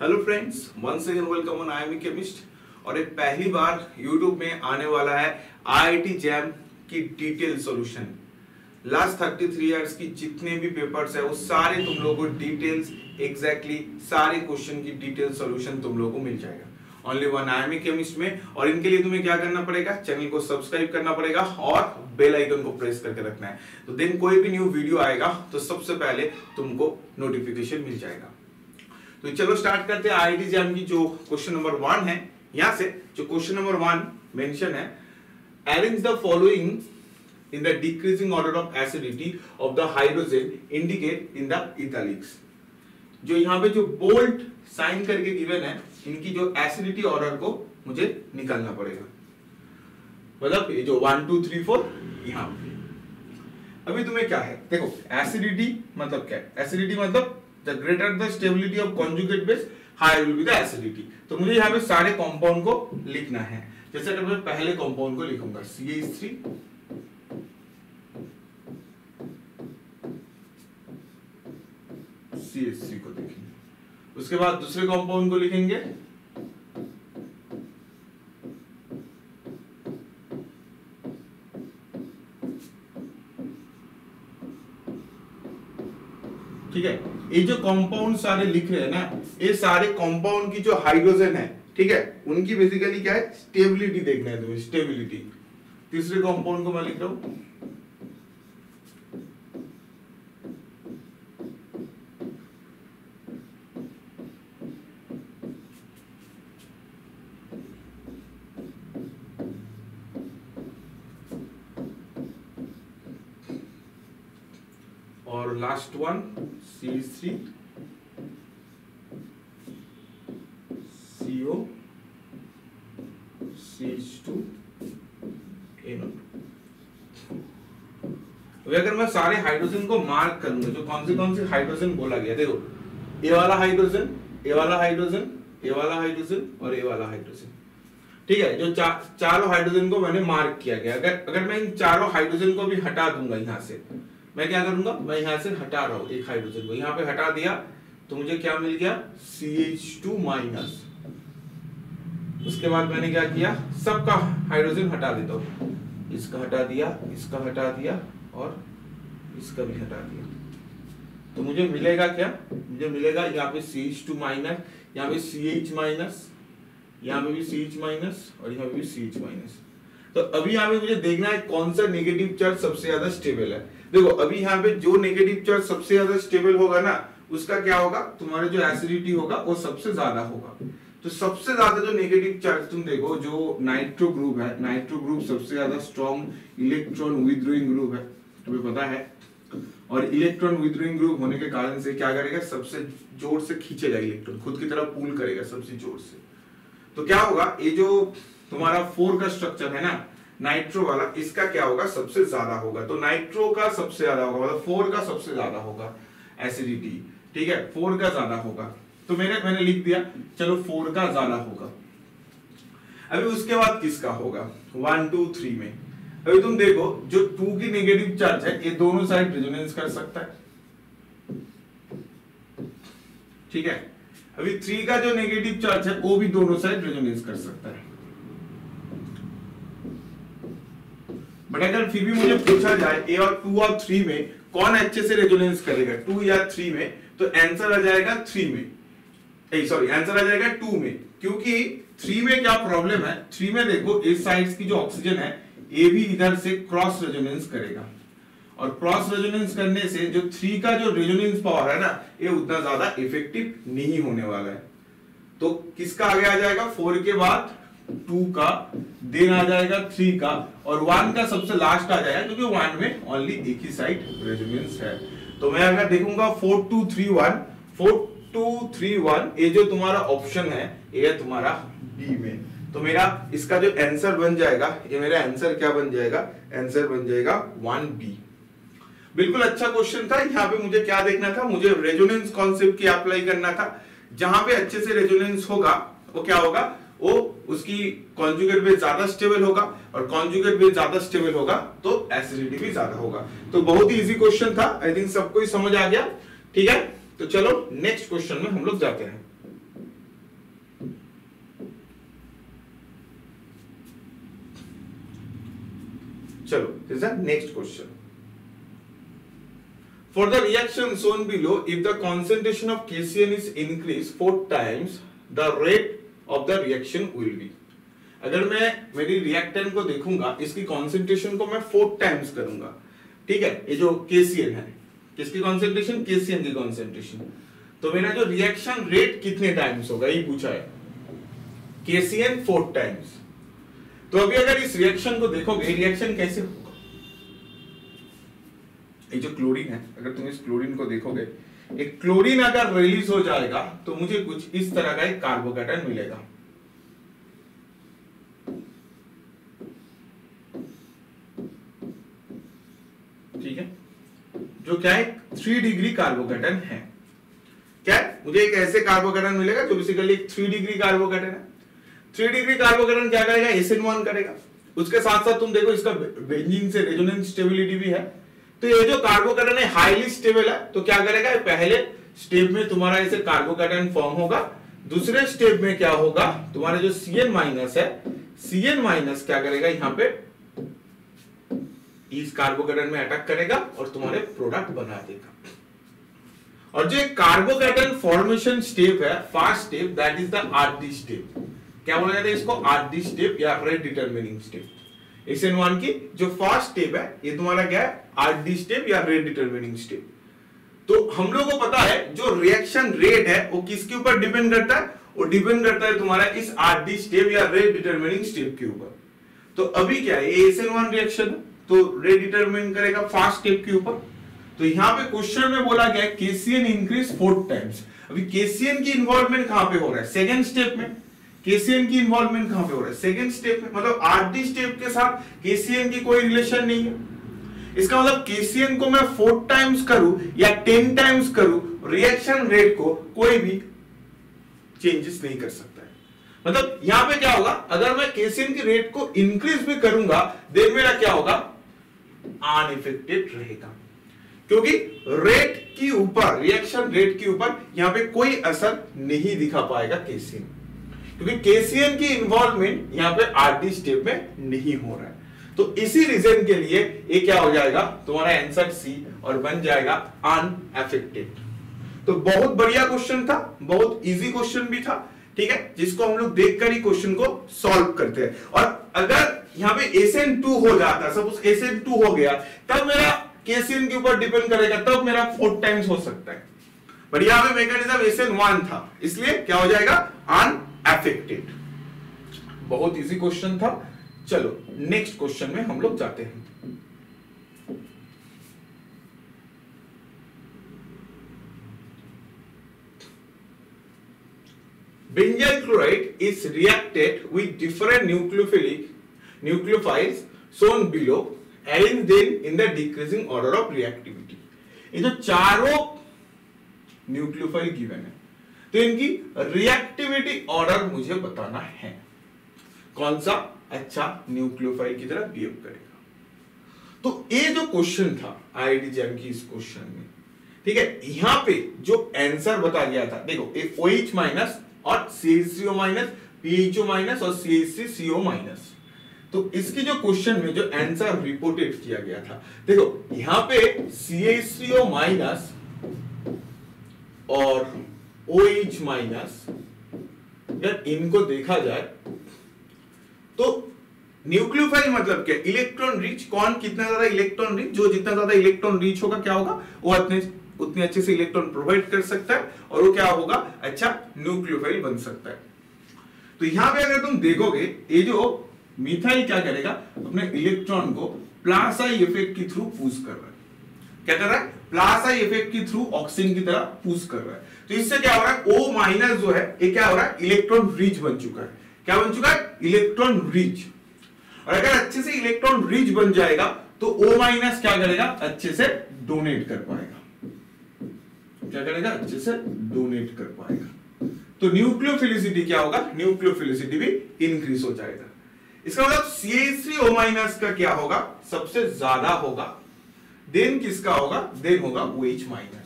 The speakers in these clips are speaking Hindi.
Hello friends once again welcome on I am chemist और एक पहली बार यूट्यूब में आने वाला है आईआईटी जैम की detail solution last thirty three years की जितने भी पेपर्स है, वो सारे तुम लोगों को डिटेल्स एग्जैक्टली सारे क्वेश्चन की डिटेल सॉल्यूशन तुम लोगों को मिल जाएगा. ओनली वन आई केमिस्ट में, और इनके लिए तुम्हें क्या करना पड़ेगा? चैनल को सब्सक्राइब करना पड़ेगा और बेल आइकन को प्रेस करके रखना है. तो दिन कोई भी न्यू वीडियो आएगा तो सबसे पहले तुमको नोटिफिकेशन मिल जाएगा. तो चलो स्टार्ट करते हैं। आई जैम की जो क्वेश्चन नंबर वन है, यहाँ से जो क्वेश्चन नंबर वन मेंशन है arrange the following in the decreasing order of acidity of the hydrogen indicate in the italics. जो यहाँ पे जो बोल्ट साइन करके गिवन है, इनकी जो एसिडिटी ऑर्डर को मुझे निकालना पड़ेगा। मतलब ये जो वन टू थ्री फोर यहाँ अभी तुम्हें क्या है? देखो एसिडिटी मतलब क्या है? एसिडिटी मतलब the greater the stability of conjugate base higher will be the acidity तो मुझे यहाँ पे सारे कंपाउंड को लिखना है। जैसे अगर मैं पहले कंपाउंड को लिखूँगा C H three C H three को देखेंगे। उसके बाद दूसरे कंपाउंड को लिखेंगे ठीक है ये जो कंपाउंड सारे लिख रहे हैं ना, ये सारे कंपाउंड की जो हाइड्रोजन है, ठीक है, उनकी बेसिकली क्या है? स्टेबिलिटी देखना है तुम्हें स्टेबिलिटी तीसरे कंपाउंड को मैं लिख रहा हूँ। और last one C three CO CH2 NO2 अगर मैं सारे हाइड्रोजन को मार्क करूँगा जो कौन से कौन से हाइड्रोजन बोला गया देखो ए वाला हाइड्रोजन ए वाला हाइड्रोजन ए वाला हाइड्रोजन और ए वाला हाइड्रोजन ठीक है जो चा, चारों हाइड्रोजन को मैंने मार्क किया गया। अगर अगर मैं इन चारों हाइड्रोजन को भी हटा दूँगा यहाँ से मैं क्या करूँगा? मैं यहाँ से हटा रहा हूँ एक हाइड्रोजन को। यहाँ पे हटा दिया तो मुझे क्या मिल गया? सी एच टू माइनस उसके बाद मैंने क्या किया? सबका हाइड्रोजन हटा देता हूँ। इसका हटा दिया, इसका हटा दिया और इसका भी हटा दिया। तो मुझे मिलेगा क्या? मुझे मिलेगा यहाँ पे CH2 माइनस यहाँ पे CH माइनस यहाँ पे भी CH माइनस और यहाँ पे भी CH माइनस तो अभी यहाँ पे मुझे देखना है कौन सा नेगेटिव चार्ज सबसे ज़्यादा स्टेबल है। देखो, अभी यहाँ पे जो नेगेटिव चार्ज सबसे ज़्यादा स्टेबल होगा ना, उसका क्या होगा? तुम्हारा जो एसिडिटी होगा, वो सबसे ज़्यादा होगा। तो सबसे ज़्यादा जो नेगेटिव चार्ज तुम देखो, जो नाइट्रो ग्रुप है नाइट्रो ग्रुप सबसे ज़्यादा स्ट्रॉन्ग इलेक्ट्रॉन विद्रोइंग ग्रुप है। तुम्हें पता है? और इलेक्ट्रॉन विद्रोइंग ग्रुप होने के कारण से क्या करेगा? सबसे ज़ोर से खींचेगा इलेक्ट्रॉन खुद की तरफ़ पुल करेगा सबसे ज़ोर से। तो क्या होगा? ये जो तुम्हारा फोर का स्ट्रक्चर है ना नाइट्रो वाला इसका क्या होगा? सबसे ज़्यादा होगा। तो नाइट्रो का सबसे ज़्यादा होगा मतलब फोर का सबसे ज़्यादा होगा एसिडिटी। ठीक है? फोर का ज़्यादा होगा। तो मेरे मैंने लिख दिया। चलो फोर का ज़्यादा होगा। अभी उसके बाद किसका होगा? वन टू थ्री में। अभी तुम देखो, जो टू की नेगेटिव चार्ज है, ये दोनों साइड रेजोनेंस कर सकता है। ठीक है? अभी थ्री का जो नेगेटिव चार्ज है, वो भी दोनों साइड रेजोनेंस कर सकता है। बट अगर फिर भी मुझे पूछा जाए ए और टू और थ्री में कौन अच्छे से रेजोनेंस करेगा? टू या थ्री में? तो आंसर आ जाएगा थ्री में। सॉरी आंसर आ जाएगा टू में। क्योंकि थ्री में क्या प्रॉब्लम है? थ्री में देखो इस साइड की जो ऑक्सीजन है ये भी इधर से क्रॉस रेजोनेंस करेगा। और क्रॉस रेजोनेंस करने से जो थ्री का जो रेजोनेंस पावर है ना, ये उतना ज़्यादा इफ़ेक्टिव नहीं होने वाला है। तो किसका आगे आ जाएगा? फोर के बाद टू का, देन आ जाएगा थ्री का, और वन का सबसे लास्ट आ जाएगा, क्योंकि वन में ओनली एक ही साइड रेजोनेंस है। तो मैं अगर देखूँगा four two three one four two three one ये जो तुम्हारा ऑप्शन है, ये तुम्हारा बी में तो मेरा इसका जो आंसर बन जाएगा, ये मेरा आंसर क्या बन जाएगा? आंसर बन जाएगा वन बी बिल्कुल अच्छा क्वेश्चन था, यहाँ पे मुझे क्या देखना था? मुझे रेजोनेंस कॉन्सेप्ट की अप्लाई करना था। जहाँ पे अच्छे से रेजोनेंस होगा, वो क्या होगा? वो उसकी कॉन्जुगेट में ज़्यादा स्टेबल होगा और कॉन्जुगेट में ज़्यादा स्टेबल होगा तो एसिडिटी भी ज़्यादा होगा। तो बहुत ही इजी क्वेश्चन था। आई थिंक सबको ही समझ आ गया। ठीक है? तो चलो नेक्स्ट क्वेश्चन में हम लोग जाते हैं। चलो next question For the reaction shown below, if the concentration of cation is increased four times, the rate of the reaction will be. अगर मैं मेरी रिएक्टेंट को देखूँगा, इसकी कॉन्सेंट्रेशन को मैं फोर टाइम्स करूँगा। ठीक है? ये जो केसीएन है। किसकी कॉन्सेंट्रेशन केसीएन की कॉन्सेंट्रेशन तो मेरा जो रिएक्शन रेट कितने टाइम्स होगा? ये पूछा है। केसीएन फोर टाइम्स तो अभी अगर इस रिएक्शन को देखोगे रिएक्शन कैसे होगा? ये जो क्लोरीन है, अगर तुम इस क्लोरीन को देखोगे एक क्लोरीन अगर रिलीज़ हो जाएगा तो मुझे कुछ इस तरह का एक कार्बोकेटन मिलेगा। ठीक है? जो क्या है थ्री डिग्री कार्बोकेटन है। क्या मुझे एक ऐसे कार्बोकेटन मिलेगा जो बेसिकली एक थ्री डिग्री कार्बोकेटन है। थ्री डिग्री कार्बोकेटन क्या करेगा? एसिन वन करेगा। उसके साथ साथ तुम देखो, इसका बेंजीन से रेजोनेंस स्टेबिलिटी भी है। तो ये जो कार्बोकेटन है हाईली स्टेबल है तो क्या करेगा? पहले स्टेप में तुम्हारा ऐसे कार्बोकेटन फॉर्म होगा। दूसरे स्टेप में क्या होगा? तुम्हारा जो सी एन माइनस है एन माइनस क्या करेगा? यहाँ पे इस कार्बोकेटन में अटैक करेगा और तुम्हारे प्रोडक्ट बना देगा। और जो कार्बोकेटन फॉर्मेशन स्टेप है first step that is the RD step क्या बोला जाता है इसको? आरडी स्टेप या rate determining step S N one की जो फ़र्स्ट स्टेप है, ये तुम्हारा क्या है? आरडी स्टेप या रेट डिटरमिनिंग स्टेप तो हम लोग को पता है, जो रिएक्शन रेट है, वो किसके ऊपर डिपेंड करता है? वो डिपेंड करता है तुम्हारा इस आरडी स्टेप या रेट डिटरमिनिंग स्टेप के ऊपर। तो अभी क्या है एस एन वन रिएक्शन तो रे डिटरमिन करेगा फास्ट स्टेप के ऊपर। तो यहाँ पे क्वेश्चन में बोला गया केसीएन इंक्रीज फोर टाइम्स अभी केसीएन की इन्वॉल्वमेंट कहाँ पे हो रहा है? सेकंड स्टेप में। केसीएन की इन्वॉल्वमेंट कहाँ पे हो रहा है? सेकंड स्टेप में। मतलब आरडी स्टेप के साथ केसीएन की कोई रिलेशन नहीं है। इसका मतलब केसीएन को मैं फोर टाइम्स करूँ या टेन टाइम्स करूँ रिएक्शन रेट को कोई भी चेंजेस नहीं कर सकता है। मतलब यहाँ पे क्या होगा? अगर मैं केसीएन की रेट को इंक्रीज भी करूँगा देन मेरा क्या होगा? अनइफेक्टेड रहेगा। क्योंकि रेट के ऊपर रिएक्शन रेट के ऊपर यहाँ पे कोई असर नहीं दिखा पाएगा केसीएन क्योंकि केसीएन की इन्वॉल्वमेंट यहाँ पे आरडी स्टेप में नहीं हो रहा है। तो इसी रीजन के लिए ये क्या हो जाएगा? तुम्हारा आंसर सी और बन जाएगा अनएफेक्टेड तो बहुत बढ़िया क्वेश्चन था, बहुत इजी क्वेश्चन भी था, ठीक है? जिसको हम लोग देखकर ही क्वेश्चन को सॉल्व करते हैं। और अगर यहाँ पे एसएन टू हो जाता सपोज़ एसएन टू हो गया, तब मेरा केसीएन के ऊपर डिपेंड करेगा, तब मेरा फोर टाइम्स हो सकता है। बट यहाँ पे मैकेनिज्म एसएन वन था, इसलिए क्या हो जाएगा? अनएफेक्टेड बहुत इजी क्वेश्चन था। चलो नेक्स्ट क्वेश्चन में हम लोग जाते हैं। Benzyl chloride is reacted with different nucleophilic nucleophiles shown below arrange then in the decreasing order of reactivity ये जो चारों न्यूक्लियोफाइल गिवन है तो इनकी रिएक्टिविटी ऑर्डर मुझे बताना है। कौन सा? अच्छा न्यूक्लियोफाइल की तरह बिहेव करेगा। तो ये जो क्वेश्चन था आईआईटी जैम की इस क्वेश्चन में, ठीक है, यहाँ पे जो आंसर बता गया था, देखो एक OH माइनस और CH3O माइनस PHO माइनस और CH3CO माइनस तो इसकी जो क्वेश्चन में जो आंसर रिपोर्टेड किया गया था, देखो, यहाँ पे CH3O माइनस और OH माइनस अगर इनको देखा जाए तो न्यूक्लियोफाइल मतलब क्या? इलेक्ट्रॉन रिच कौन? कितना ज़्यादा इलेक्ट्रॉन रिच? जो जितना ज़्यादा इलेक्ट्रॉन रिच होगा, क्या होगा? वो उतने उतने अच्छे से इलेक्ट्रॉन प्रोवाइड कर सकता है और वो क्या होगा? अच्छा न्यूक्लियोफाइल बन सकता है। तो यहाँ पे अगर तुम देखोगे, ये जो मिथाइल क्या करेगा? अपने इलेक्ट्रॉन को प्लस आई इफ़ेक्ट के थ्रू पुश कर रहा है। क्या कर रहा है? प्लस आई इफ़ेक्ट के थ्रू ऑक्सीजन की तरह पुश कर रहा है। तो इससे क्या हो रहा है? ओ माइनस जो है, ये क्या हो रहा है? इलेक्ट्रॉन रिच बन चुका है। क्या बन चुका है? इलेक्ट्रॉन रिच और अगर अच्छे से इलेक्ट्रॉन रिच बन जाएगा तो ओ माइनस क्या करेगा? अच्छे से डोनेट कर पाएगा। क्या करेगा? अच्छे से डोनेट कर पाएगा। तो न्यूक्लियोफिलिसिटी क्या होगा? न्यूक्लियोफिलिसिटी भी इंक्रीज हो जाएगा। इसका मतलब CH3O माइनस का क्या होगा? सबसे ज़्यादा होगा। देन किसका होगा? देन होगा OH माइनस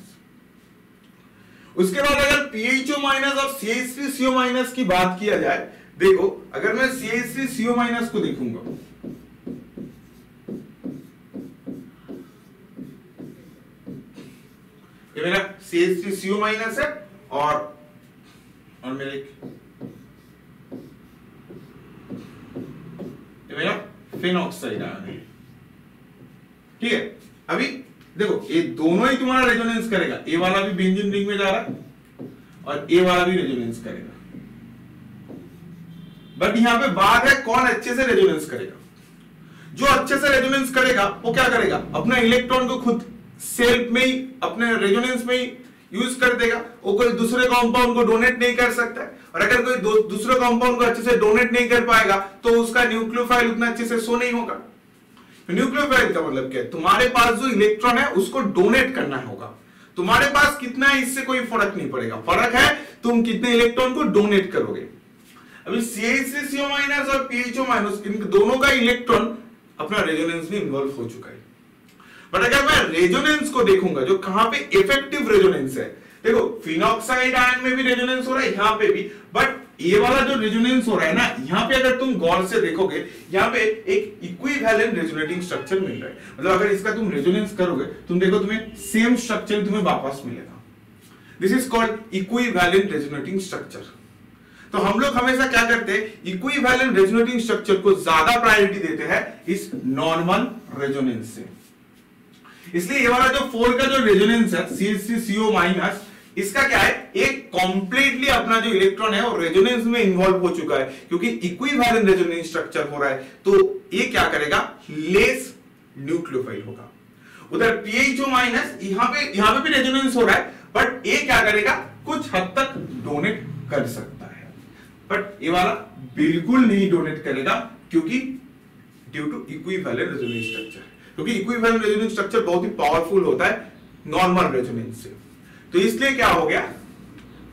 उसके बाद अगर PHO माइनस और CH3CO माइनस की बात किया जाए देखो, अगर मैं सी एच से सीओ माइनस को देखूँगा। ये मेरा C H three CO minus है, और और मेरे ये मेरा आ आयन है ठीक है? अभी, देखो, ये दोनों ही तुम्हारा रेजोनेंस करेगा। ए वाला भी बेंजिन रिंग में जा रहा है, और ए वाला भी रेजोनेंस करेगा। बट यहाँ पे बात है कौन अच्छे से रेजोनेंस करेगा। जो अच्छे से रेजोनेंस करेगा, वो क्या करेगा? अपना इलेक्ट्रॉन को खुद सेल्फ में ही, अपने रेजोनेंस में ही यूज़ कर देगा। वो कोई दूसरे कंपाउंड को डोनेट नहीं कर सकता और अगर कोई दूसरे कंपाउंड को अच्छे से डोनेट नहीं कर पाएगा तो उसका न्यूक्लियोफाइल उतना अच्छे से सो नहीं होगा। न्यूक्लियोफाइल का मतलब क्या है? तुम्हारे पास जो इलेक्ट्रॉन है, उसको डोनेट करना होगा। तुम्हारे पास कितना है, इससे कोई फ़र्क नहीं पड़ेगा। फ़र्क है, तुम कितने इलेक्ट्रॉन को डोनेट करोगे। अभी सीएचसीसीओ माइनस और पीएचओ माइनस इन दोनों का इलेक्ट्रॉन अपना रेजोनेंस में इन्वॉल्व हो चुका है। बट अगर मैं रेजोनेंस को देखूँगा, जो कहाँ पे इफ़ेक्टिव रेजोनेंस है, देखो फिनॉक्साइड आयन में भी रेजोनेंस हो रहा है, यहाँ पे भी बट ये वाला जो रेजोनेंस हो रहा है ना, यहाँ पे अगर तुम गौर से देखोगे, यहाँ पे एक इक्विवेलेंट रेजोनेटिंग स्ट्रक्चर मिल रहा है। मतलब अगर इसका तुम रेजोनेंस करोगे, तुम देखो तुम्हें सेम स्ट्रक्चर तुम्हें वापस मिलेगा। This is called equivalent resonating structure तो हम लोग हमेशा क्या करते हैं रेजोनेटिंग स्ट्रक्चर को ज़्यादा प्रायोरिटी देते हैं इस नॉर्मल रेजोनेंस से। इसलिए ये वाला जो फोर का जो रेजोनेंस है सी सी सीओ माइनस इसका क्या है, एक कंप्लीटली अपना जो इलेक्ट्रॉन है, वो रेजोनेंस में इन्वॉल्व हो चुका है, क्योंकि इक्विवेलेंट रेजोनेंस स्ट्रक्चर हो रहा है तो ये क्या करेगा लेस न्यूक्लियोफाइल होगा। उधर पीएचओ माइनस यहाँ पे यहाँ पे भी रेजोनेंस हो रहा है बट ये क्या करेगा, कुछ हद तक डोनेट कर सकता है। बट ये वाला बिल्कुल नहीं डोनेट करेगा क्योंकि due to equivalent resonance structure क्योंकि इक्विवेलेंट रेजोनेंस स्ट्रक्चर बहुत ही पावरफुल होता है नॉर्मल रेजोनेंस से। तो इसलिए क्या हो गया?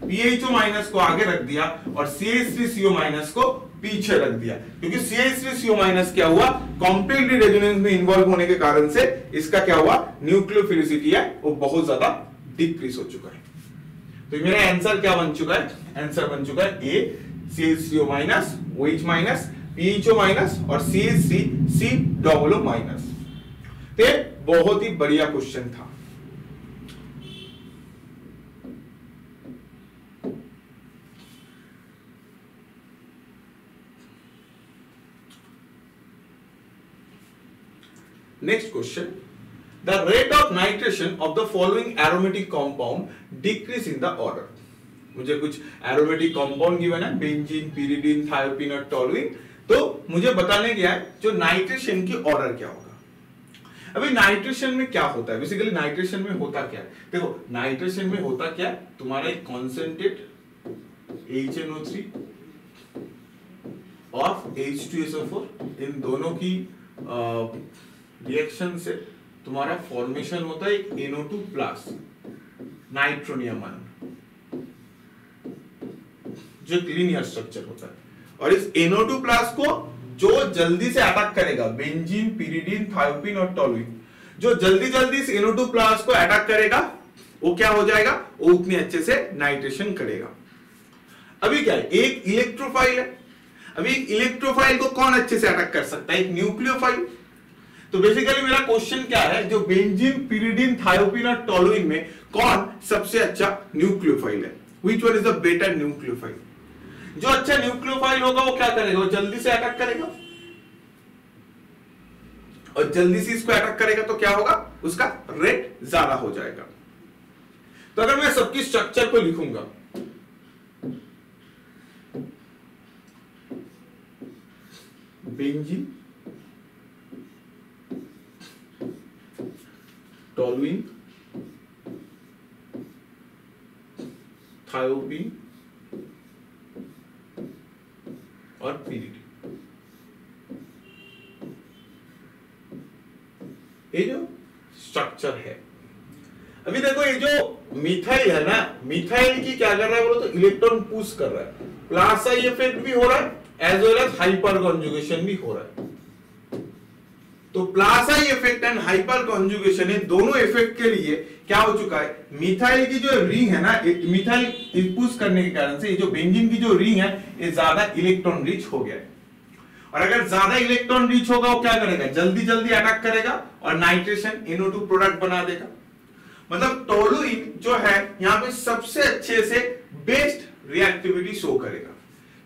पीएचओ माइनस को आगे रख दिया और CH3CO माइनस को पीछे रख दिया। क्योंकि CH3CO माइनस क्या हुआ? कंप्लीटली रेजोनेंस में इन्वॉल्व होने के कारण से इसका क्या हुआ? न्यूक्लियोफिलिसिटी है, वो बहुत ज़्यादा डिक्रीज हो चुका है। तो मेरा आंसर क्या बन चुका है? आंसर बन चुका है ए CaCO minus, OH minus, PHO minus और CaCC double O minus. तो बहुत ही बढ़िया क्वेश्चन था। Next question the rate of nitration of the following aromatic compound decrease in the order मुझे कुछ एरोमेटिक कंपाउंड गिवन है बेंजीन पीरिडीन थायोपिन और टोलुइन तो मुझे बताने गया है जो नाइट्रेशन की ऑर्डर क्या होगा? अभी नाइट्रेशन में क्या होता है? बेसिकली नाइट्रेशन में होता क्या है? देखो नाइट्रेशन में होता क्या है? तुम्हारा एक कॉन्सेंट्रेट HNO3 और H2SO4 इन दोनों की रिएक्शन से तुम्हारा फॉर्मेशन होता है एक NO2 प्लस नाइट्रोनियम आयन जो एक लीनियर स्ट्रक्चर होता है। और इस NO2 प्लस को जो जल्दी से अटैक करेगा बेंजीन पिरिडीन थायोपिन और टोलुइन जो जल्दी जल्दी इस NO2 प्लस को अटैक करेगा, वो क्या हो जाएगा? वो उतने अच्छे से नाइट्रेशन करेगा। अभी क्या है? एक इलेक्ट्रोफाइल है। अभी एक इलेक्ट्रोफाइल को कौन अच्छे से अटैक कर सकता है? एक न्यूक्लियोफाइल तो बेसिकली मेरा क्वेश्चन क्या है? जो बेंजीन पिरिडीन थायोपिन और टोलुइन में कौन सबसे अच्छा न्यूक्लियोफाइल है? Which one is the better nucleophile जो अच्छा न्यूक्लियोफाइल होगा वो क्या करेगा? वो जल्दी से अटैक करेगा? और जल्दी से इसको अटैक करेगा तो क्या होगा? उसका रेट ज़्यादा हो जाएगा। तो अगर मैं सबकी स्ट्रक्चर को लिखूँगा। बेंजीन टॉलुइन थायोपिन और पीरिडी ये जो स्ट्रक्चर है। अभी देखो ये जो मिथाइल है ना मिथाइल की क्या कर रहा है बोलो तो इलेक्ट्रॉन पुश कर रहा है। प्लस आई इफ़ेक्ट भी हो रहा है as well as hyperconjugation भी हो रहा है। तो plus effect and hyperconjugation इन दोनों इफ़ेक्ट के लिए क्या हो चुका है? मिथाइल की जो रिंग है ना मिथाइल पुश करने के कारण से ये जो बेंजीन की जो रिंग है, ये ज़्यादा इलेक्ट्रॉन रिच हो गया है। और अगर ज़्यादा इलेक्ट्रॉन रिच होगा, वो क्या करेगा? जल्दी जल्दी अटैक करेगा और नाइट्रेशन NO2 प्रोडक्ट बना देगा। मतलब टोलुइन जो है, यहाँ पे सबसे अच्छे से बेस्ट रिएक्टिविटी शो करेगा।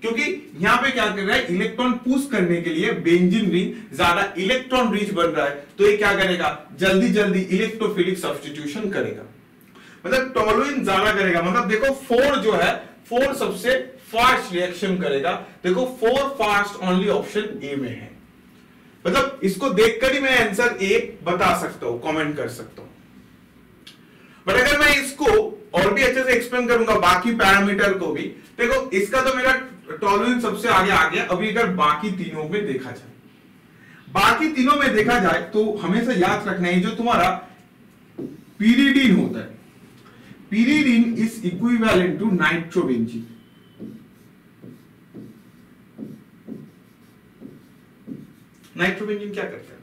क्योंकि यहाँ पे क्या कर रहा है? इलेक्ट्रॉन पुश करने के लिए बेंजीन रिंग, ज़्यादा इलेक्ट्रॉन रिच बन रहा है तो ये क्या करेगा? जल्दी जल्दी इलेक्ट्रोफिलिक सब्सटीट्यूशन करेगा। मतलब टोलुइन ज़्यादा करेगा। मतलब देखो फोर जो है फोर सबसे फास्ट रिएक्शन करेगा। देखो for fast only option A में है। मतलब इसको देखकर ही मैं आंसर ए बता सकता हूँ कमेंट कर सकता हूँ। बट अगर मैं इसको और भी अच्छे से एक्सप्लेन करूँगा, बाकी पैरामीटर को भी, देखो, इसका तो मेरा टॉलरेंस सबसे आगे आ गया। अभी अगर बाकी तीनों में देखा जाए, बाकी तीनों में देखा जाए तो हमेशा याद रखना है जो तुम्हारा पीरिडीन होता है। Pyridine is equivalent to nitrobenzene nitrobenzene क्या करता है?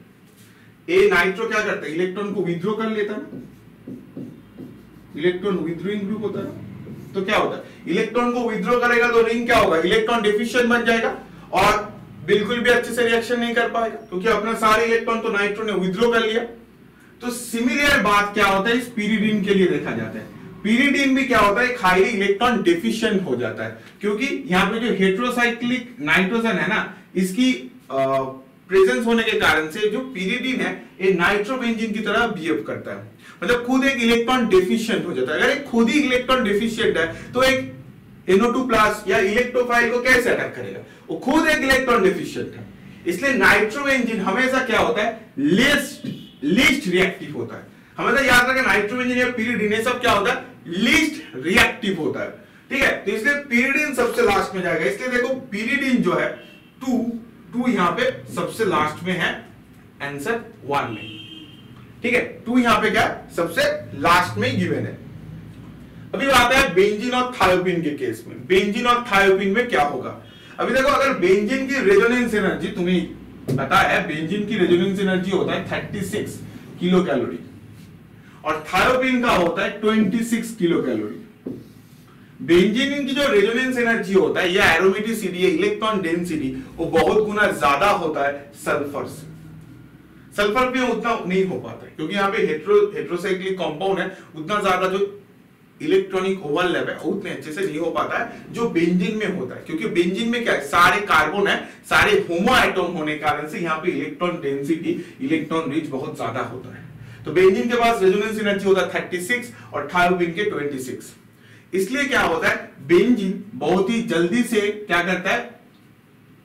ए नाइट्रो क्या करता है? इलेक्ट्रॉन को विद्रो कर लेता है। इलेक्ट्रॉन विद्रोइंग ग्रुप होता है। तो क्या होता है? इलेक्ट्रॉन को विद्रो करेगा तो रिंग क्या होगा? इलेक्ट्रॉन डिफिशियंट बन जाएगा और बिल्कुल भी अच्छे से रिएक्शन नहीं कर पाएगा। क्योंकि अपना सारे इलेक्ट्रॉन तो नाइट्रो ने विद्रो कर लिया। तो सिमिलर बात क्या होता है? इस पीरिडिन के लिए देखा जाता है। पीरिडिन भी क्या होता है? हाईली इलेक्ट्रॉन डिफिशियंट हो जाता है। क्योंकि यहाँ पे जो हेट्रोसाइक्लिक नाइट्रोजन है ना, इसकी प्रेजेंस होने के कारण से जो पीरिडिन है, ये नाइट्रोबेंजीन की तरह बिहेव करता है। मतलब खुद एक इलेक्ट्रॉन डेफिशिएंट हो जाता है। अगर एक खुद ही इलेक्ट्रॉन डेफिशिएंट है तो एक NO2 प्लस या इलेक्ट्रोफाइल को कैसे अटैक करेगा? वो खुद एक इलेक्ट्रॉन डेफिशिएंट है। इसलिए नाइट्रोबेंजीन हमेशा क्या होता है? लीस्ट लीस्ट रिएक्टिव होता है। हमेशा याद रखें नाइट्रोबेंजीन या पीरिडिन ये सब क्या होता है? लीस्ट रिएक्टिव होता है। ठीक है? तो इसलिए पीरिडिन सबसे लास्ट में जाएगा। इसलिए देखो पीरिडिन जो है टू टू यहाँ पे सबसे लास्ट में है। आंसर वन में। ठीक है? टू यहाँ पे क्या? सबसे लास्ट में गिवन है। अभी बात है बेंजीन और थायोपिन के केस में। बेंजीन और थायोपिन में क्या होगा? अभी देखो, अगर बेंजीन की रेजोनेंस एनर्जी तुम्हें पता है बेंजीन की रेजोनेंस एनर्जी होता है 36 किलो कैलोरी और थायोपिन का होता है 26 किलो कैलोरी बेंजीन की जो रेजोनेंस एनर्जी होता है, या एरोमेटिसिटी इलेक्ट्रॉन डेंसिटी वो बहुत गुना ज़्यादा होता है सल्फ़र से। सल्फ़र में उतना नहीं हो पाता है, क्योंकि यहाँ पे हेट्रो हेट्रोसाइक्लिक कंपाउंड है, उतना ज़्यादा जो इलेक्ट्रॉनिक ओवरलैप है, उतने अच्छे से नहीं हो पाता है, जो बेंजीन में होता है। क्योंकि बेंजीन में क्या है, सारे कार्बन है, सारे होमो आइटम होने के कारण से यहाँ पे इलेक्ट्रॉन डेंसिटी इलेक्ट्रॉन रिच बहुत ज़्यादा होता है। तो बेंजीन के पास रेजोनेंस एनर्जी होता है 36 और थायोपिन के 26 इसलिए क्या होता है बेंजीन बहुत ही जल्दी से क्या करता है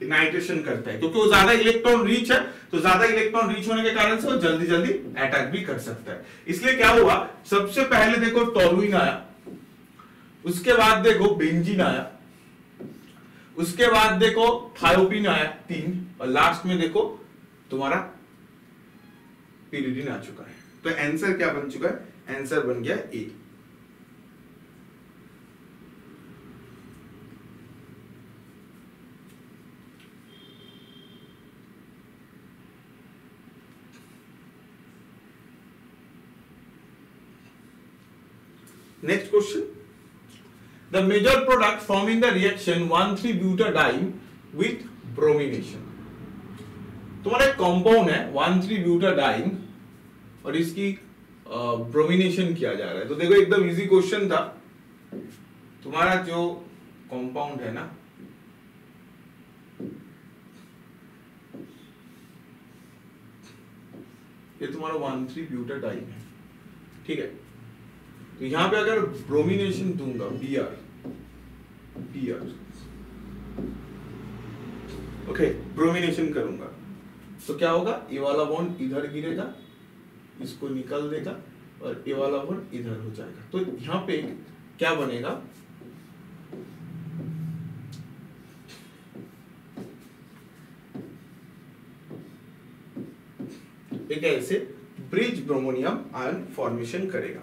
नाइट्रेशन करता है, क्योंकि वो ज़्यादा इलेक्ट्रॉन रीच है तो ज़्यादा इलेक्ट्रॉन रीच होने के कारण से वो जल्दी जल्दी अटैक भी कर सकता है। इसलिए क्या हुआ, सबसे पहले देखो टोलुइन आया, उसके बाद देखो बेंजीन आया, उसके बाद देखो थायोपिन आया तीन, और लास्ट में देखो तुम्हारा पीरिडिन आ चुका है। तो आंसर क्या बन चुका है? आंसर बन गया A next question the major product form in the reaction one three butadiene with bromination तुम्हारा एक कॉम्पाउंड है वन थ्री ब्यूटा डाइम और इसकी ब्रोमिनेशन किया जा रहा है। तो देखो, एकदम इजी क्वेश्चन था। तुम्हारा जो कॉम्पाउंड है ना, ये तुम्हारा वन थ्री ब्यूटा डाइन है। ठीक है? तो यहाँ पे अगर ब्रोमिनेशन दूँगा B R B R okay bromination करूँगा। तो क्या होगा? ये वाला बॉन्ड इधर गिरेगा, इसको निकल देगा, और ये वाला बॉन्ड इधर हो जाएगा। तो यहाँ पे क्या बनेगा? एक ऐसे ब्रिज ब्रोमोनियम आयन फॉर्मेशन करेगा।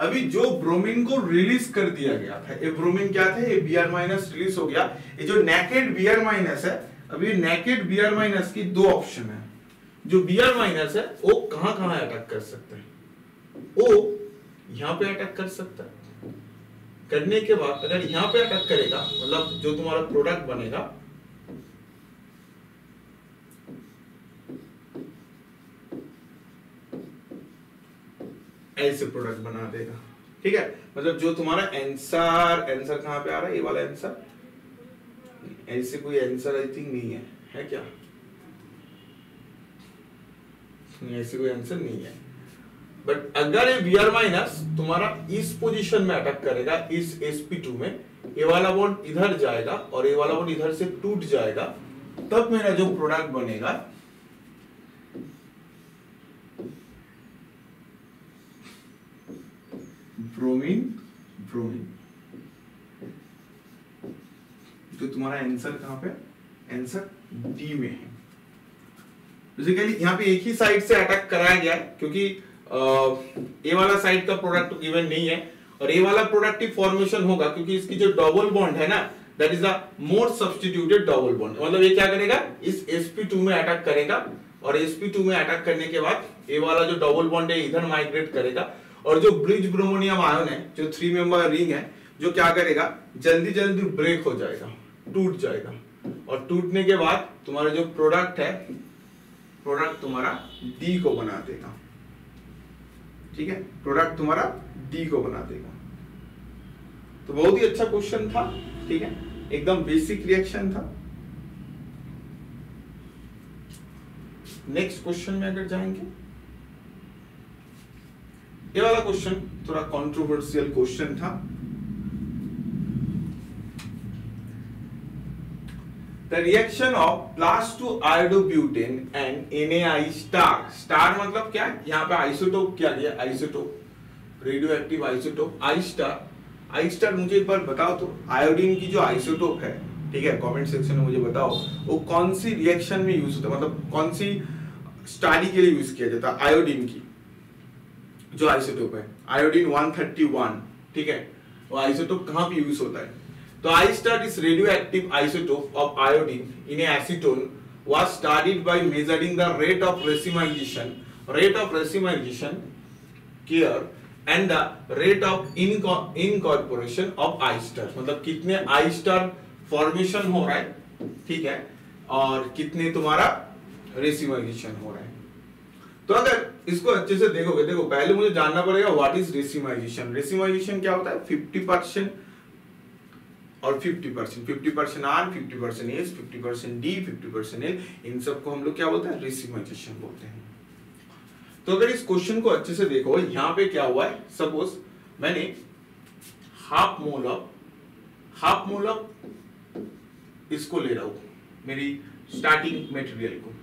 अभी जो ब्रोमीन को रिलीज़ कर दिया गया था, ये ब्रोमीन क्या था? ये बी माइनस रिलीज़ हो गया। ये जो नेकेड बी माइनस है, अभी नेकेड बी माइनस की दो ऑप्शन है। जो बी आर माइनस है, वो कहाँ कहाँ अटैक कर सकता है? वो यहाँ पे अटैक कर सकता है। करने के बाद, अगर यहाँ पे अटैक करेगा मतलब जो तुम्हारा प्रोडक्ट बनेगा ऐसे प्रोडक्ट बना देगा। ठीक है? मतलब जो तुम्हारा आंसर आंसर कहाँ पे आ रहा है? ये वाला आंसर ऐसे कोई आंसर आई थिंक नहीं है। है क्या? ऐसे कोई आंसर नहीं है। बट अगर ये वी आर माइनस तुम्हारा इस पोजीशन में अटैक करेगा, इस sp2 में, ये वाला बॉन्ड इधर जाएगा और ये वाला बॉन्ड इधर से टूट जाएगा, तब मेरा जो प्रोडक्ट बनेगा ब्रोमीन ब्रोमीन तो तुम्हारा आंसर कहाँ पे? आंसर डी में है। बेसिकली यहाँ पे एक ही साइड से अटैक कराया गया क्योंकि ए वाला साइड का प्रोडक्ट गिवन नहीं है, और ए वाला प्रोडक्ट ही फॉर्मेशन होगा, क्योंकि इसकी जो डबल बॉन्ड है ना that is the more substituted double bond मतलब ये क्या करेगा? इस sp2 में अटैक करेगा, और sp2 में अटैक करने के बाद ए वाला जो डबल बॉन्ड है, इधर माइग्रेट करेगा और जो ब्रिज ब्रोमोनियम आयन है, जो थ्री मेंबर रिंग है, जो क्या करेगा? जल्दी जल्दी ब्रेक हो जाएगा, टूट जाएगा। और टूटने के बाद तुम्हारा जो प्रोडक्ट है प्रोडक्ट तुम्हारा डी को बना देगा। ठीक है? प्रोडक्ट तुम्हारा डी को बना देगा। तो बहुत ही अच्छा क्वेश्चन था, ठीक है? एकदम बेसिक रिएक्शन था। नेक्स्ट क्वेश्चन में अगर जाएँगे ये वाला क्वेश्चन थोड़ा कंट्रोवर्शियल क्वेश्चन था। The reaction of plus to iodobutane and NaI star. Star मतलब क्या? यहाँ पे आइसोटोप क्या दिया? Isotope radioactive isotope I star I star मुझे एक बार बताओ तो आयोडीन की जो आइसोटोप है, ठीक है? कमेंट सेक्शन में मुझे बताओ, वो कौन सी रिएक्शन में यूज़ होता है? मतलब कौन सी स्टाडी के लिए यूज़ किया जाता है? आयोडीन की। जो आइसोटोप है, आयोडीन 131 ठीक है? वो आइसोटोप कहाँ पे यूज़ होता है? तो I start is radioactive isotope of iodine in acetone was studied by measuring the rate of racemization rate of racemization care and the rate of incorporation of I star मतलब कितने आइस्टर फॉर्मेशन हो रहा है, ठीक है? और कितने तुम्हारा रेसिमाइजेशन हो रहा है? तो अगर इसको अच्छे से देखोगे, देखो, पहले मुझे जानना पड़ेगा व्हाट इज़ रेसिमाइजेशन रेसिमाइजेशन क्या होता है? 50 परसेंट और 50 percent fifty percent R fifty percent S fifty percent D fifty percent L इन सबको हम लोग क्या बोलते हैं? रेसिमाइजेशन बोलते हैं। तो अगर इस क्वेश्चन को अच्छे से देखो, यहाँ पे क्या हुआ है? सपोज़ मैंने half mole of half mole of इसको ले रहा हूँ, मेरी स्टार्टिंग मटेरियल को।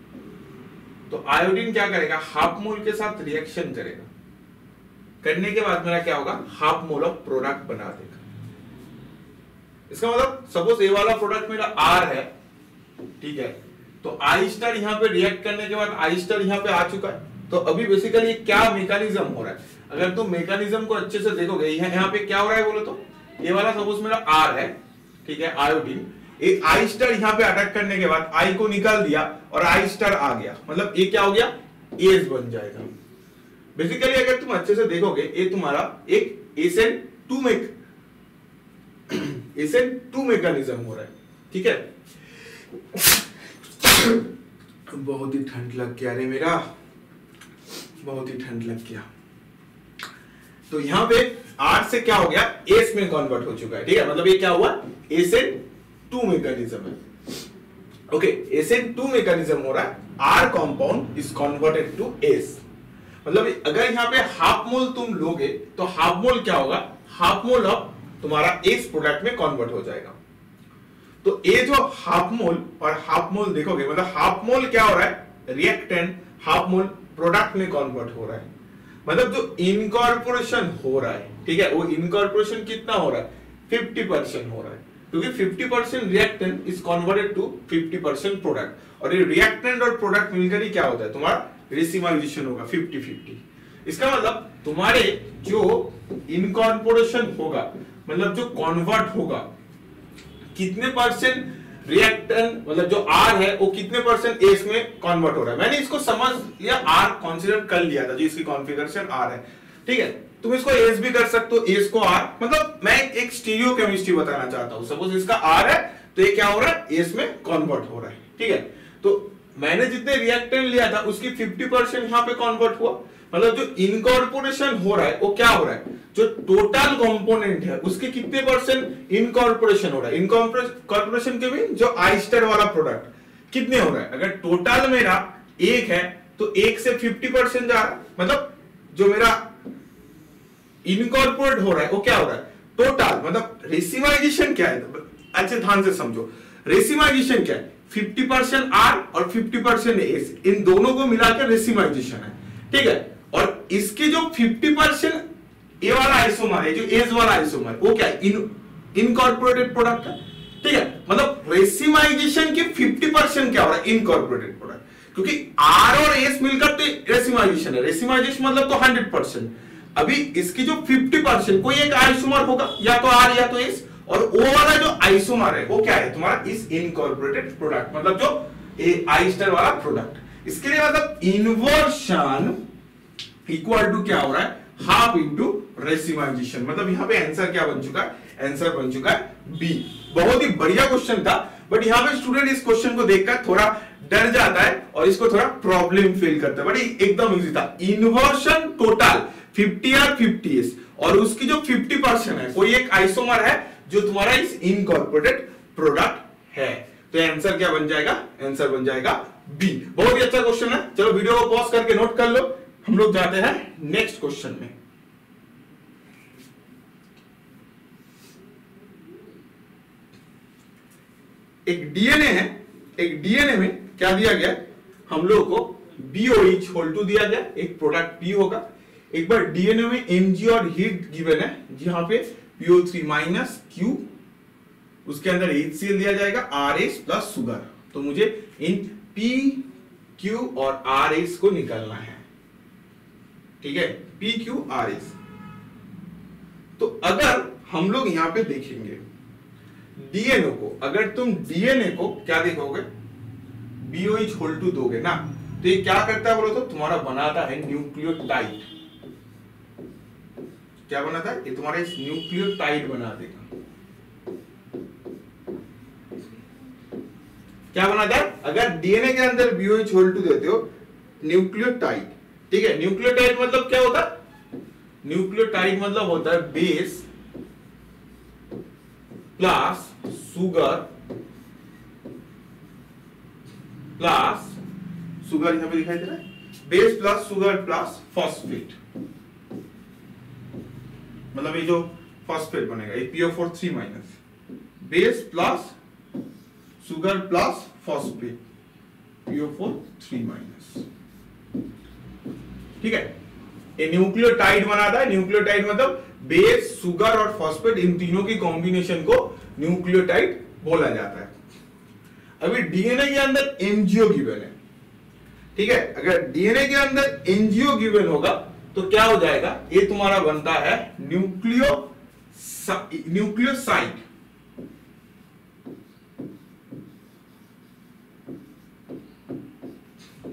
तो आयोडीन क्या करेगा? हाफ़ मोल के साथ रिएक्शन करेगा। करने के बाद मेरा क्या होगा? हाफ़ मोल ऑफ़ प्रोडक्ट बना देगा। इसका मतलब सपोज़ ए वाला प्रोडक्ट मेरा आर है, ठीक है? तो आई स्टार यहाँ पे रिएक्ट करने के बाद आई स्टार यहाँ पे आ चुका है। तो अभी बेसिकली क्या मैकेनिज्म हो रहा है? अगर तुम मैकेनिज्म को अच्छे से देखोगे, यहाँ पे क्या हो रहा है बोलो तो? ये वाला सपोज़ मेरा आर है, ठीक है आयोडीन आई स्टार यहाँ पे अटैक करने के बाद आई को निकाल दिया और आई स्टार आ गया। मतलब ये क्या हो गया? एस बन जाएगा। बेसिकली अगर तुम अच्छे से देखोगे ये तुम्हारा एक एस एन टू मेक इसे टू मैकेनिज्म हो रहा है। ठीक है? बहुत ही ठंड लग गया रे मेरा। बहुत ही ठंड लग गया। तो यहाँ पे आठ से क्या हो गया? एस में कन्वर्ट हो चुका है। ठीक है? मतलब ये क्या हुआ? एस एन टू मैकेनिज्म है। Okay S N two mechanism हो रहा है. R compound is converted to S मतलब अगर यहाँ पे हाफ़ मोल तुम लोगे तो हाफ़ मोल क्या होगा? हाफ़ मोल अब तुम्हारा इस प्रोडक्ट में कन्वर्ट हो जाएगा. तो ये जो हाफ़ मोल और हाफ़ मोल देखोगे मतलब हाफ़ मोल क्या हो रहा है? रिएक्टेंट हाफ़ मोल प्रोडक्ट में कन्वर्ट हो रहा है. मतलब जो इनकॉर्पोरेशन हो रहा है, ठीक है, वो इनकॉर्पोरेशन कितना हो रहा है? फिफ्टी परसेंट हो रहा है. क्योंकि fifty percent reactant is converted to fifty percent product और ये रिएक्टेंट और प्रोडक्ट मिलकर ही क्या होता है? तुम्हारा रेसिमाइजेशन होगा फिफ्टी फिफ्टी इसका मतलब तुम्हारे जो इनकॉर्पोरेशन होगा मतलब जो कन्वर्ट होगा, कितने परसेंट रिएक्टेंट मतलब जो आर है, वो कितने परसेंट एस में कन्वर्ट हो रहा है? मैंने इसको समझ लिया आर कॉन्सिडर कर लिया था, जो इसकी कॉन्फ़िगरेशन आर है। ठीक है? तुम इसको एस भी कर सकते हो एस को आर मतलब मैं एक स्टीरियो केमिस्ट्री बताना चाहता हूँ। सपोज़ इसका आर है तो ये क्या हो रहा है? एस में कन्वर्ट हो रहा है, ठीक है? तो मैंने जितने रिएक्टेंट लिया था, उसकी 50 परसेंट यहाँ पे कन्वर्ट हुआ। मतलब जो इनकॉर्पोरेशन हो रहा है, वो क्या हो रहा है? जो टोटल कंपोनेंट है, उसके कितने परसेंट इनकॉर्पोरेशन हो रहा है? इनकॉर्पोरेशन के भी जो आइस्टर वाला प्रोडक्ट कितने हो रहा है? अगर टोटल मेरा एक है तो एक से फिफ्टी परसेंट जा रहा है। मतलब जो मेरा इनकॉर्पोरेट हो रहा है, वो क्या हो रहा है? टोटल मतलब रेसिमाइजेशन क्या है? अच्छे ध्यान से समझो। रेसिमाइजेशन क्या है? फिफ्टी परसेंट आर और फिफ्टी परसेंट एस इन दोनों को मिलाकर रेसिमाइजेशन है। ठीक है? और इसके जो फिफ्टी परसेंट ए वाला आइसोमर है, जो एज वाला आइसोमर वो क्या है? इन इनकॉर्पोरेटेड प्रोडक्ट है। ठीक है? मतलब रेसिमाइजेशन के फिफ्टी परसेंट क्या हो रहा है? इनकॉर्पोरेटेड प्रोडक्ट क्योंकि आर और एस मिलकर तो रेसिमाइजेशन है। रेसिमाइजेशन मतलब तो हंड्रेड परसेंट अभी इसकी जो 50 परसेंट कोई एक आइसोमर होगा? या तो आर या तो एस और ओ वाला जो आइसोमर है, वो क्या है? तुम्हारा इस इनकॉर्पोरेटेड प्रोडक्ट मतलब जो आइस्टर वाला प्रोडक्ट इसके लिए मतलब इन्वर्शन इक्वल टू क्या हो रहा है? हाफ़ इंटू रेसिमाइजेशन मतलब यहाँ पे आंसर क्या बन चुका है? आंसर बन चुका है बी बहुत ही बढ़िया क्वेश्चन था। बट यहाँ पे स्टूडेंट इस क्वेश्चन को देखकर थोड़ा डर जाता है और इसको थोड़ा प्रॉब्लम फील करता है। बट एकदम इजी था। Inversion total 50 R 50 S. और उसकी जो 50 परसेंट है, कोई एक आइसोमर है जो तुम्हारा इस इनकॉर्पोरेटेड प्रोडक्ट है। तो आंसर क्या बन जाएगा? आंसर बन जाएगा बी बहुत ही अच्छा क्वेश्चन है। चलो वीडियो को पॉज करके नोट कर लो। हम लोग जाते हैं नेक्स्ट क्वेश्चन में। एक डीएनए है। एक डीएनए में क्या दिया गया? हम लोग को बीओइच होल टू दिया गया। एक प्रोडक्ट पी होगा। एक बार डीएनए में एमजी और हीट गिवन है, जहाँ पे पीओ थ्री माइनस क्यू उसके अंदर एच दिया जाएगा आर एस प्लस सुगर तो मुझे इन पी क्यू और आर एस को निकालना है. ठीक है? पी क्यू आर एस तो अगर हम लोग यहाँ पे देखेंगे डीएनए को, अगर तुम डीएनए को क्या देखोगे? बीओइच होल टू दोगे ना? तो ये क्या करता है बोलो तो तुम्हारा बनाता है न्यूक्लियोटाइड क्या बनाता है ये तुम्हारा इस न्यूक्लियोटाइड बना देगा क्या बनाता है अगर डीएनए के अंदर बीओएच होल टू देते हो, न्यूक्लियोटाइड। ठीक है, न्यूक्लियोटाइड मतलब क्या होता? है न्यूक्लियोटाइड मतलब होता है base plus sugar plus sugar यहाँ पे दिखाई दे रहा है। Base plus sugar plus phosphate. मतलब ये जो फॉस्फेट बनेगा, ये PO four three minus base plus sugar plus phosphate PO four three minus ठीक है? ये न्यूक्लियोटाइड बनाता है न्यूक्लियोटाइड मतलब बेस सुगर और फॉस्फेट इन तीनों की कॉम्बिनेशन को न्यूक्लियोटाइड बोला जाता है। अभी डीएनए के अंदर एनजीओ गिवन है। ठीक है? अगर डीएनए के अंदर एनजीओ गिवन होगा तो क्या हो जाएगा? ये तुम्हारा बनता है न्यूक्लियो न्यूक्लियोसाइड।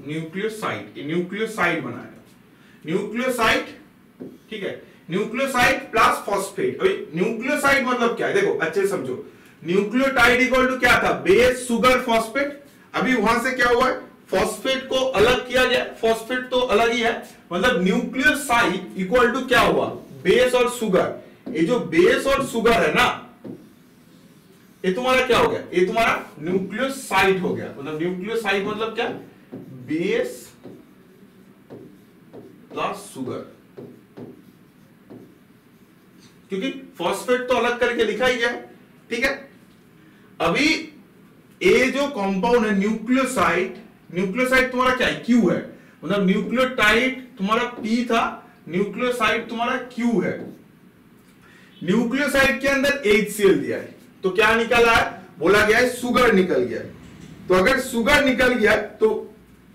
न्यूक्लियोसाइड न्यूक्लियोसाइड बनाएगा न्यूक्लियोसाइट ठीक है न्यूक्लियोसाइट प्लस फॉस्फेट। अभी न्यूक्लियोसाइड मतलब क्या है? देखो, अच्छे से समझो। न्यूक्लियोटाइड इक्वल टू क्या था? बेस सुगर फॉस्फेट अभी वहाँ से क्या हुआ है? फॉस्फेट को अलग किया गया फॉस्फेट तो अलग ही है। मतलब न्यूक्लियर साइट इक्वल टू क्या हुआ? बेस और सुगर ये जो बेस और सुगर है ना, ये तुम्हारा क्या हो गया? ये तुम्हारा न्यूक्लियर साइड हो गया. मतलब न्यूक्लियर साइड मतलब क्या? बेस प्लस सुगर क्योंकि फॉस्फेट तो अलग करके लिखा ही गया ठीक है? अभी ये जो कंपाउंड है न्यूक्लियोसाइड न्यूक्लियोसाइड तुम्हारा क्या है? क्यू है. मतलब न्यूक्लियोटाइड तुम्हारा पी था, न्यूक्लियोसाइड तुम्हारा क्यू है। न्यूक्लियोसाइड के अंदर एच दिया है। तो क्या निकला है? बोला गया है सुगर निकल गया है। तो अगर सुगर निकल गया तो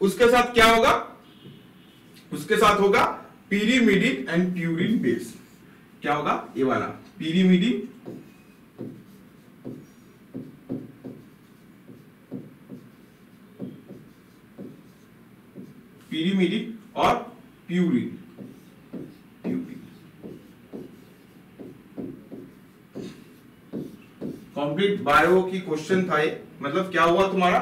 उसके साथ क्या होगा? उसके साथ होगा पीरीमिडिन एंड प्यूरिन बेस क्या होगा? ये वाला पीरीमिडिन पीरीमिडिन और प्यूरिन कंप्लीट बायो की क्वेश्चन था ये। मतलब क्या हुआ तुम्हारा?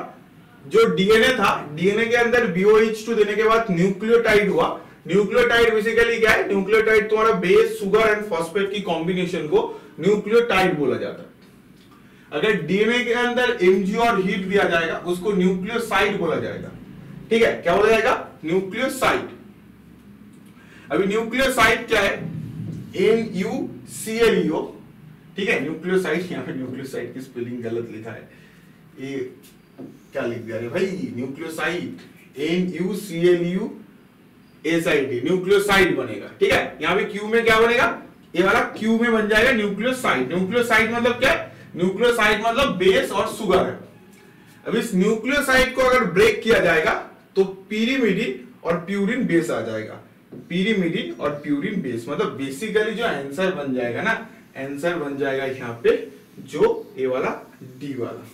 जो डीएनए था डीएनए के अंदर बीओएच टू देने के बाद न्यूक्लियोटाइड हुआ। न्यूक्लियोटाइड बेसिकली क्या है? न्यूक्लियोटाइड तुम्हारा बेस सुगर एंड फॉस्फेट की कॉम्बिनेशन को न्यूक्लियोटाइड बोला जाता है। अगर डीएनए के अंदर एमजी और हीट दिया जाएगा, उसको न्यूक्लियोसाइड बोला जाएगा। ठीक है, क्या बोला जाएगा? न्यूक्लियोसाइड अभी न्यूक्लियोसाइड क्या है? N U C L E O ठीक है न्यूक्लियोसाइड यहाँ पे न्यूक्लियोसाइड की स्पेलिंग गलत लिखा है। ये क्या लिख दिया रे भाई? Nucleoside N U C L U S I D nucleoside बनेगा। ठीक है, यहाँ पे क्यू में क्या बनेगा? ये वाला क्यू में बन जाएगा न्यूक्लियोसाइड न्यूक्लियोसाइड मतलब क्या है? न्यूक्लियोसाइड मतलब बेस और सुगर है। अब इस न्यूक्लियोसाइड को अगर ब्रेक किया जाएगा तो पीरीमिडिन और प्यूरिन बेस आ जाएगा। पीरीमिडिन और प्यूरिन बेस मतलब बेसिकली जो आंसर बन जाएगा ना आंसर बन जाएगा यहाँ पे जो ए वाला डी वाला।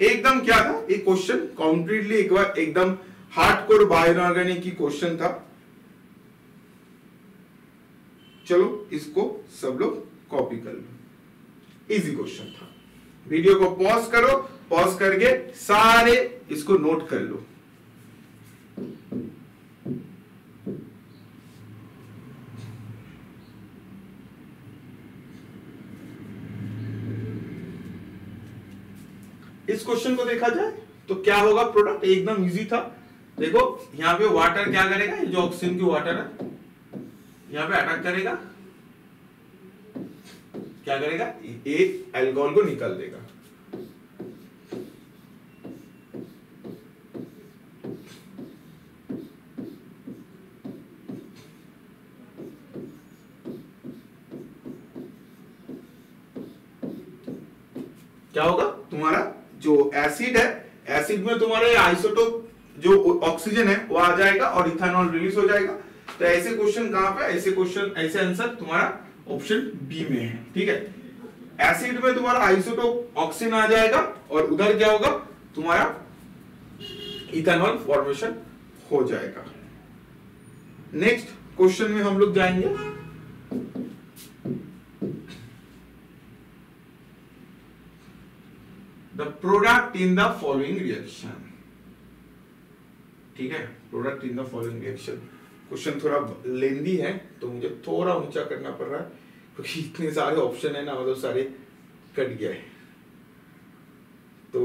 एकदम क्या था? एक क्वेश्चन कॉम्प्लीटली एक बार एकदम हार्डकोर बायोऑर्गेनिक की क्वेश्चन था। चलो, इसको सब लोग कॉपी कर लो। इजी क्वेश्चन था। वीडियो को पॉज करो पॉज करके सारे इसको नोट कर लो। इस क्वेश्चन को देखा जाए तो क्या होगा? प्रोडक्ट एकदम इजी था। देखो, यहाँ पे वाटर क्या करेगा? जो ऑक्सीजन की वाटर है, यहाँ पे अटैक करेगा। क्या करेगा? एक एल्कोहल को निकाल देगा। एसिड है एसिड में तुम्हारे आइसोटोप जो ऑक्सीजन है, वो आ जाएगा और इथेनॉल रिलीज़ हो जाएगा। तो ऐसे क्वेश्चन कहाँ पे, ऐसे क्वेश्चन ऐसे आंसर तुम्हारा ऑप्शन बी में है, ठीक है? एसिड में तुम्हारा आइसोटोप ऑक्सीजन आ जाएगा और उधर क्या होगा? तुम्हारा इथेनॉल फॉर्मेशन हो जाएगा। नेक्स्ट क्वेश्चन में हम लोग जाएँगे। The product in the following reaction ठीक है? Product in the following reaction question थोड़ा लेंदी है तो मुझे थोड़ा ऊँचा करना पड़ रहा है, क्योंकि इतने सारे ऑप्शन है ना मतलब सारे कट गया है। तो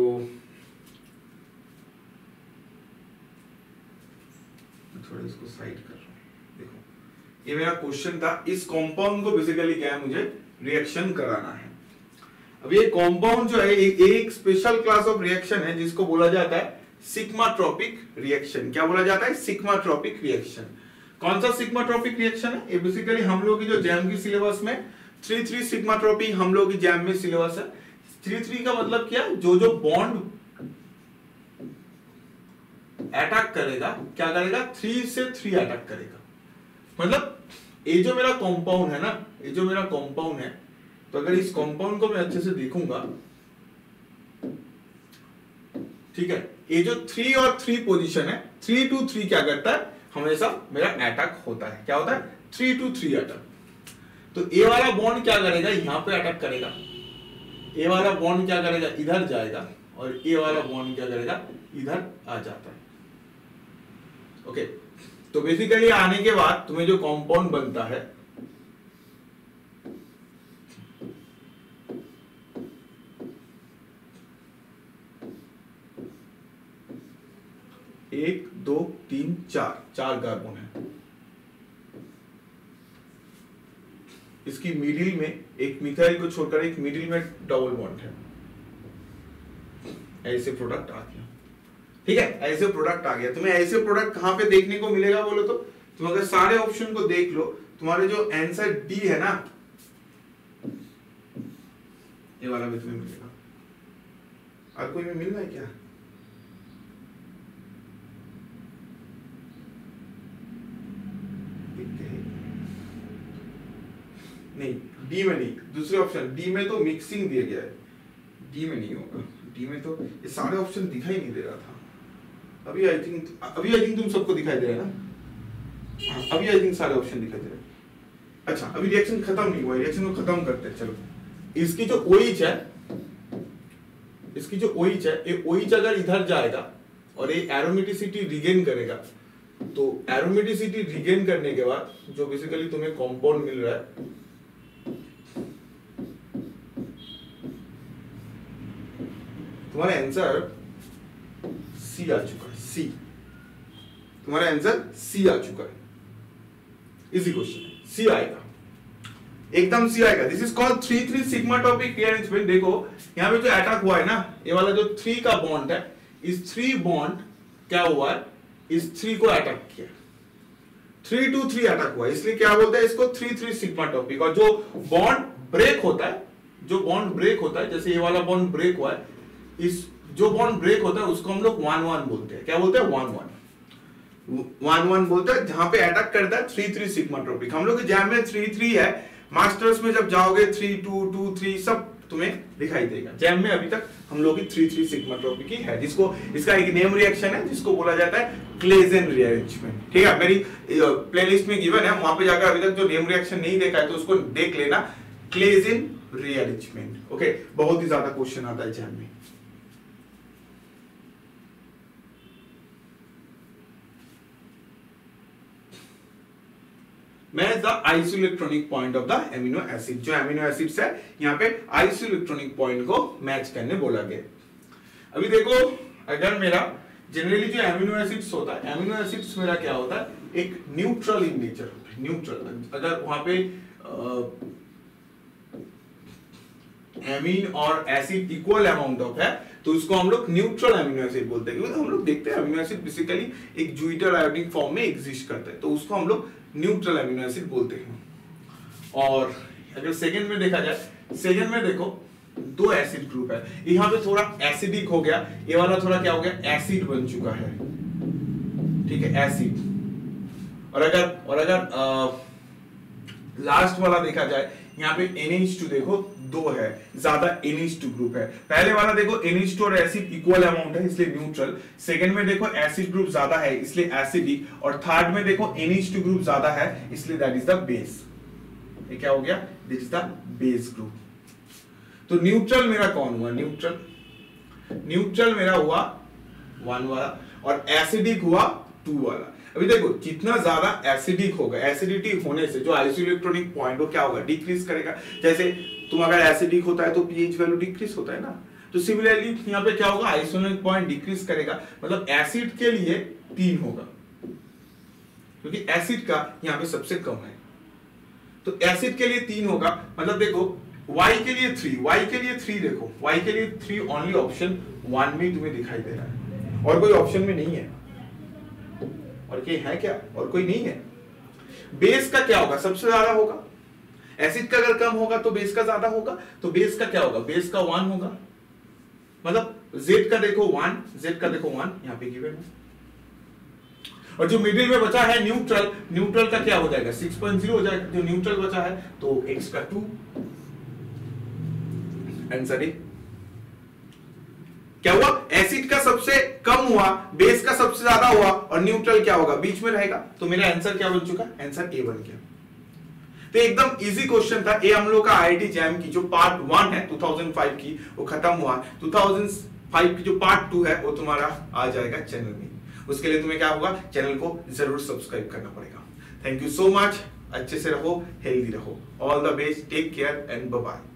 थोड़ा इसको साइड कर रहा हूँ। देखो, ये मेरा क्वेश्चन था, इस कंपाउंड को बेसिकली क्या है मुझे? रिएक्शन कराना है। अब ये कंपाउंड जो है एक स्पेशल क्लास ऑफ़ रिएक्शन है जिसको बोला जाता है सिग्माट्रोपिक रिएक्शन क्या बोला जाता है? सिग्माट्रोपिक रिएक्शन कौन सा सिग्माट्रोपिक रिएक्शन है? ये बेसिकली हम लोग की जो जैम की सिलेबस में थ्री थ्री सिग्माट्रोपिक हम लोग की जैम में सिलेबस है। थ्री थ्री का मतलब क्या? जो जो बॉन्ड अटैक करेगा, क्या करेगा? थ्री से थ्री अटैक करेगा। मतलब ये जो मेरा कॉम्पाउंड है ना, ये जो मेरा कॉम्पाउंड है तो अगर इस कंपाउंड को मैं अच्छे से देखूँगा, ठीक है, ये जो थ्री और थ्री पोजीशन है थ्री टू थ्री क्या करता है? हमेशा मेरा अटैक होता है। क्या होता है? थ्री टू थ्री अटैक तो ए वाला बॉन्ड क्या करेगा? यहाँ पे अटैक करेगा। ए वाला बॉन्ड क्या करेगा? इधर जाएगा। और ए वाला बॉन्ड क्या करेगा? इधर आ जाता है। ओके तो बेसिकली आने के बाद तुम्हें जो कंपाउंड बनता है एक, दो, तीन, चार। चार कार्बन है। इसकी मिडिल में एक मिथाइल को छोड़कर एक मिडिल में डबल बॉन्ड है। ऐसे प्रोडक्ट आ गया। ठीक है? ऐसे प्रोडक्ट आ गया। तुम्हें ऐसे प्रोडक्ट कहाँ पे देखने को मिलेगा बोलो तो? तुम अगर सारे ऑप्शन को देख लो, तुम्हारे जो आंसर डी है ना, ये वाला भी तुम्हें मिलेगा। और कोई में मिल रहा है क्या? नहीं डी में नहीं दूसरे ऑप्शन डी में तो मिक्सिंग दिया गया है। डी में नहीं होगा डी में तो ये सारे ऑप्शन दिखाई नहीं दे रहा था। अभी आई थिंक अभी आई थिंक तुम सबको दिखाई दे रहा है ना? हाँ, अभी आई थिंक सारे ऑप्शन दिखाई दे रहे अच्छा अभी रिएक्शन खत्म नहीं हुआ रिएक्शन को खत्म करते हैं चलो। इसकी जो ओइच है इसकी जो ओइच है ये ओइच अगर इधर जाएगा और ये एरोमेटिसिटी रिगेन करेगा तो एरोमेटिसिटी रिगेन करने के बाद जो बेसिकली तुम्हें कंपाउंड मिल रहा है तुम्हारा आंसर सी आ चुका है सी तुम्हारा आंसर सी आ चुका है. इजी क्वेश्चन सी आएगा. एकदम सी आएगा. This is called three three sigmatropic rearrangement देखो, यहाँ पे जो अटैक हुआ है ना, ये वाला जो थ्री का बॉन्ड है, इस थ्री बॉन्ड क्या हुआ है? इस थ्री को अटैक किया थ्री टू थ्री अटैक हुआ इसलिए क्या बोलते हैं इसको? थ्री थ्री सिग्मा टॉपिक और जो बॉन्ड ब्रेक होता है, जो बॉन्ड ब्रेक होता है, जैसे ये वाला बॉन्ड ब्रेक हुआ है इस, जो बॉन्ड ब्रेक होता है, उसको हम लोग वन वन बोलते हैं। क्या बोलते हैं? वन वन वन वन बोलते हैं, जहाँ पे अटैक करता है थ्री थ्री सिग्मा टॉपिक हम लोग जैम में थ्री थ्री है मास्टर्स में जब जाओगे थ्री टू टू थ्री सब तुम्हें दिखाई देगा। जैम में अभी तक हम लोग की थ्री थ्री सिग्मा ट्रॉपी की है, जिसको, इसका एक नेम रिएक्शन है, जिसको बोला जाता है क्लेजन रीअरेंजमेंट ठीक है? मेरी प्लेलिस्ट में गिवन है, वहाँ पे जाकर अभी तक जो नेम रिएक्शन नहीं देखा है तो उसको देख लेना। क्लेजन रीअरेंजमेंट ओके बहुत ही ज़्यादा क्वेश्चन आता है जैम में। Match the isoelectric point of the amino acid जो एमिनो एसिड्स है, यहाँ पे आइसोइलेक्ट्रॉनिक पॉइंट को मैच करने बोला गया। अभी देखो, अगर मेरा जनरली जो एमिनो एसिड्स होता है एमिनो एसिड्स मेरा क्या होता है? एक न्यूट्रल इन नेचर होता है न्यूट्रल अगर वहाँ पे एमीन और एसिड इक्वल अमाउंट ऑफ़ है तो उसको हम लोग न्यूट्रल अमीनो एसिड बोलते हैं। क्योंकि हम लोग देखते हैं अमीनो एसिड बेसिकली एक ज्यूटर आयोडिक फॉर्म में एग्जिस्ट करता है तो उसको हम लोग न्यूट्रल अमीनो एसिड बोलते हैं। और अगर सेकेंड में देखा जाए सेकेंड में देखो दो एसिड ग्रुप है। यहाँ पे थोड़ा एसिडिक हो गया ये वाला थोड़ा क्या हो गया एसिड बन चुका है। ठीक है एसिड और अगर और अगर आ, लास्ट वाला देखा जाए यहाँ पे NH2 देखो दो है, ज़्यादा NH2 ग्रुप है। पहले वाला देखो NH2 और एसिड इक्वल अमाउंट है, इसलिए न्यूट्रल सेकंड में देखो एसिड ग्रुप ज़्यादा है, इसलिए एसिडिक और थर्ड में देखो NH2 ग्रुप ज़्यादा है, इसलिए दैट इज़ द बेस ये क्या हो गया? This is the base group तो न्यूट्रल मेरा कौन हुआ? न्यूट्रल न्यूट्रल मेरा हुआ वन वाला, और एसिडिक हुआ टू वाला। अभी देखो, जितना ज़्यादा एसिडिक होगा एसिडिटी होने से जो आइसोइलेक्ट्रॉनिक पॉइंट वो क्या होगा? डिक्रीज करेगा। जैसे तुम अगर एसिडिक होता है तो पीएच वैल्यू डिक्रीज होता है ना? तो सिमिलरली यहाँ पे क्या होगा? आइसोलेट पॉइंट डिक्रीज करेगा। मतलब एसिड के लिए तीन होगा। क्योंकि एसिड का यहाँ पे सबसे कम है। तो एसिड के लिए तीन होगा। मतलब देखो, y के लिए थ्री y के लिए थ्री देखो। Y के लिए थ्री ओनली ऑप्शन वन में तुम्हें दिखाई दे रहा है। और कोई ऑप्शन में नहीं है। और ये है क्या? और कोई नहीं है। बेस का क्या होगा? सबसे ज़्यादा होगा। एसिड का अगर कम होगा तो बेस का ज़्यादा होगा। तो बेस का क्या होगा? बेस का वन होगा। मतलब जेड का देखो वन जेड का देखो वन यहाँ पे गिवन है। और जो मिडिल में बचा है न्यूट्रल न्यूट्रल का क्या हो जाएगा? 6.0 हो जाएगा। जो न्यूट्रल बचा है तो एक्स का टू आंसर ए क्या हुआ? एसिड का सबसे कम हुआ बेस का सबसे ज़्यादा हुआ और न्यूट्रल क्या होगा? बीच में रहेगा। तो मेरा आंसर क्या बन चुका? आंसर ए बन गया। तो एकदम इजी क्वेश्चन था। ये हम लोग का आईआईटी जैम की जो पार्ट वन है 2005 की, वो खत्म हुआ। 2005 की जो पार्ट टू है, वो तुम्हारा आ जाएगा चैनल में। उसके लिए तुम्हें क्या होगा? चैनल को ज़रूर सब्सक्राइब करना पड़ेगा। थैंक यू सो मच अच्छे से रहो हेल्दी रहो। All the best take care and bye